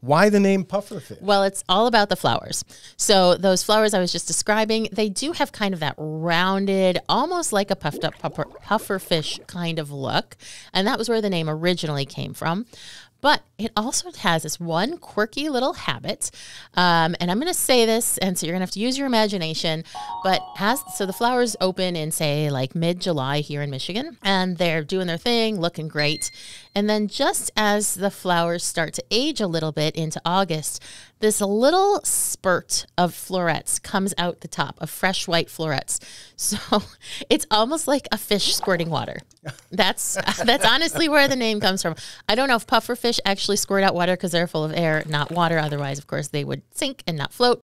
Why the name pufferfish? Well, it's all about the flowers. So those flowers I was just describing, they do have kind of that rounded, almost like a puffed up puffer, pufferfish kind of look, and that was where the name originally came from. But it also has this one quirky little habit, um, and I'm going to say this, and so you're going to have to use your imagination. But as so, the flowers open in say like mid July here in Michigan, and they're doing their thing, looking great. And then just as the flowers start to age a little bit into August, this little spurt of florets comes out the top of fresh white florets. So it's almost like a fish squirting water. That's that's honestly where the name comes from. I don't know if pufferfish actually squirt out water because they're full of air, not water. Otherwise, of course, they would sink and not float.